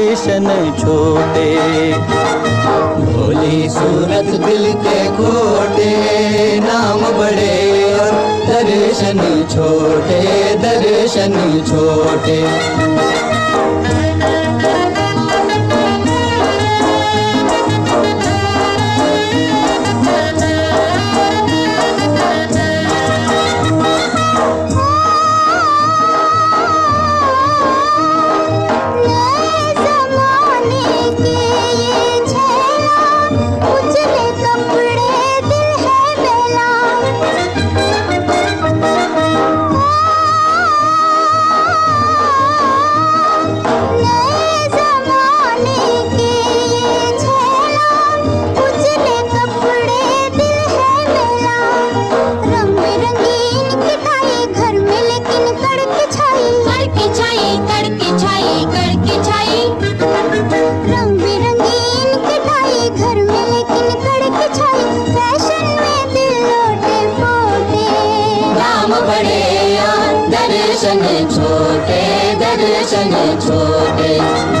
दर्शन छोटे भोली सूरत दिल के खोटे नाम बड़े और दर्शन छोटे दर्शन छोटे। दर्शन छोटे दर्शन छोटे